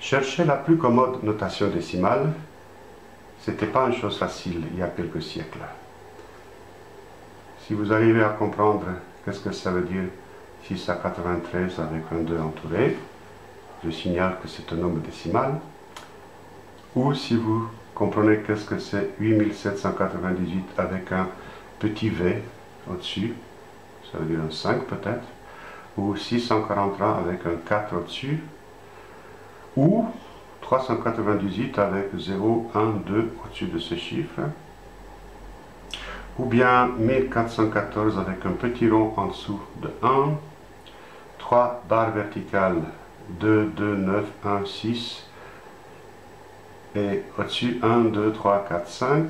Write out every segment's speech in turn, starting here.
Chercher la plus commode notation décimale, c'était pas une chose facile il y a quelques siècles. Si vous arrivez à comprendre qu'est-ce que ça veut dire 6 à 93 avec un 2 entouré, je signale que c'est un nombre décimal. Ou si vous comprenez qu'est-ce que c'est 8798 avec un petit v au-dessus, ça veut dire un 5 peut-être, ou 643 avec un 4 au-dessus, ou 398 avec 0, 1, 2 au-dessus de ce chiffre, ou bien 1414 avec un petit rond en dessous de 1, 3 barres verticales 2, 2, 9, 1, 6, et au-dessus 1, 2, 3, 4, 5,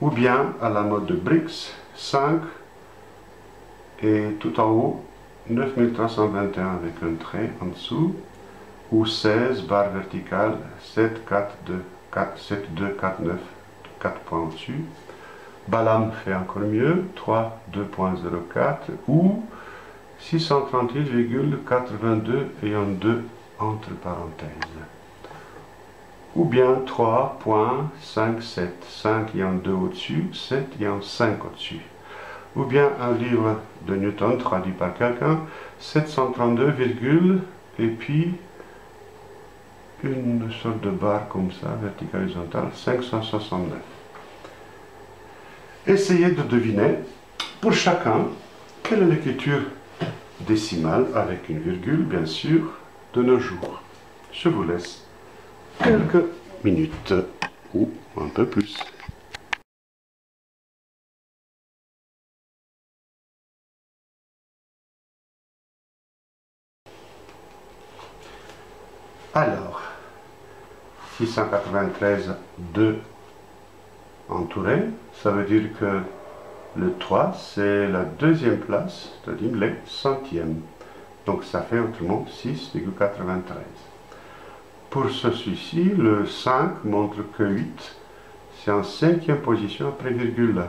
ou bien à la mode de Brix, 5, et tout en haut 9321 avec un trait en dessous, ou 16 barres verticales, 7, 4, 2, 4, 7, 2, 4, 9, 4 points au-dessus. Balam fait encore mieux, 3, 2.04, ou 638,82 et un 2 entre parenthèses. Ou bien 3.57, 5 et un 2 au-dessus, 7 et un 5 au-dessus. Ou bien un livre de Newton traduit par quelqu'un, 732, et puis une sorte de barre comme ça, verticale horizontale, 569. Essayez de deviner, pour chacun, quelle est l'écriture décimale, avec une virgule, bien sûr, de nos jours. Je vous laisse quelques minutes, ou un peu plus. Alors, 693, 2 entouré, ça veut dire que le 3, c'est la deuxième place, c'est-à-dire les centièmes. Donc ça fait autrement 6,93. Pour celui-ci, le 5 montre que 8, c'est en cinquième position après virgule.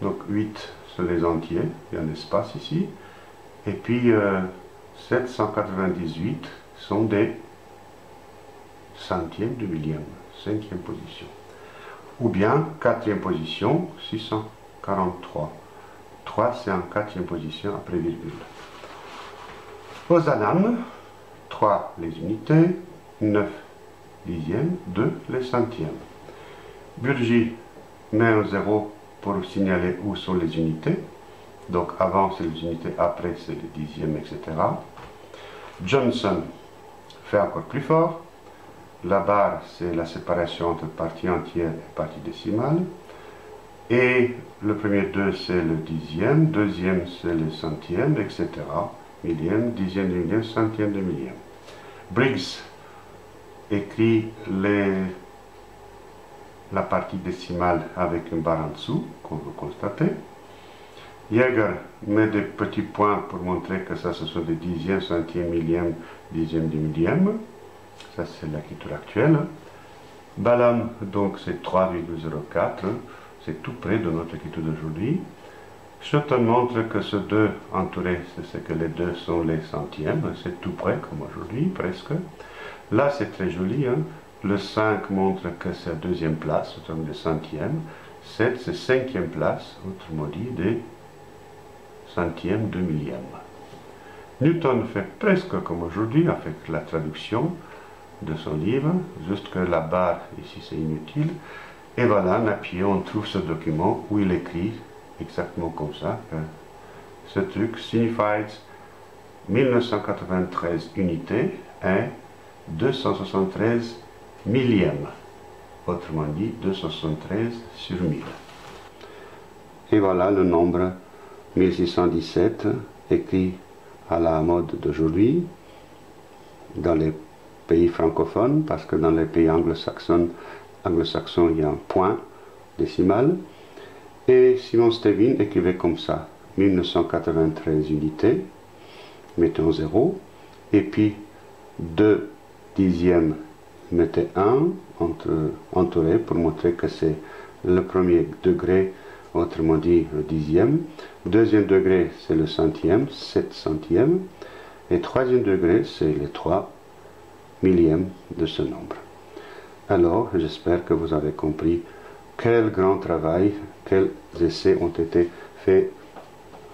Donc 8, c'est les entiers, il y a un espace ici. Et puis 798, euh, sont des centièmes de millième, cinquième position. Ou bien quatrième position, 643. 3, c'est en quatrième position après virgule. Aux anames, 3 les unités, 9 dixièmes, 2 les centièmes. Burgi met un zéro pour signaler où sont les unités. Donc avant c'est les unités, après c'est les dixièmes, etc. Johnson fait encore plus fort. La barre, c'est la séparation entre partie entière et partie décimale. Et le premier 2, c'est le dixième, deuxième, c'est le centième, etc. Millième, dixième de millième, centième de millième. Briggs écrit la partie décimale avec une barre en dessous, comme vous constatez. Jäger met des petits points pour montrer que ça, ce sont des dixièmes, centièmes, millièmes, dixièmes de millième. Ça, c'est l'écriture actuelle. Balam, donc, c'est 3,04. C'est tout près de notre écriture d'aujourd'hui. Je te montre que ce 2 entouré, c'est que les deux sont les centièmes. C'est tout près, comme aujourd'hui, presque. Là, c'est très joli. Hein. Le 5 montre que c'est la deuxième place, autrement des centièmes. 7, c'est cinquième place, autrement dit, des centième de millième. Newton fait presque comme aujourd'hui avec la traduction de son livre, juste que la barre ici c'est inutile. Et voilà, en appuyant, on trouve ce document où il écrit exactement comme ça. ce truc signifies 1993 unités et 273 millième. Autrement dit, 273 sur 1000. Et voilà le nombre 1617, écrit à la mode d'aujourd'hui, dans les pays francophones, parce que dans les pays anglo-saxons, anglo il y a un point décimal. Et Simon Stevin écrivait comme ça 1993 unités, mettons 0, et puis 2 dixièmes, mettez 1 entre, entouré pour montrer que c'est le premier degré autrement dit le dixième. Deuxième degré, c'est le centième, sept centièmes. Et troisième degré, c'est les trois millième de ce nombre. Alors, j'espère que vous avez compris quel grand travail, quels essais ont été faits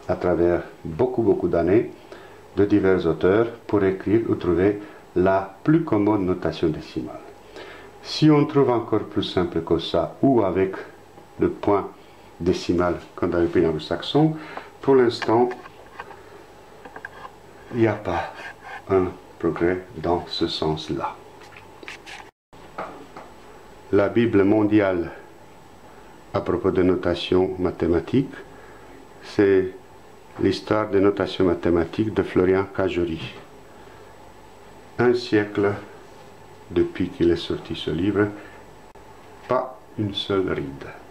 à travers beaucoup, beaucoup d'années de divers auteurs pour écrire ou trouver la plus commode notation décimale. Si on trouve encore plus simple que ça, ou avec le point décimal comme dans le pays anglo-saxon, pour l'instant, il n'y a pas un dans ce sens-là. La Bible mondiale à propos de notation mathématique, c'est l'histoire des notations mathématiques de Florian Cajori. Un siècle depuis qu'il est sorti ce livre, pas une seule ride.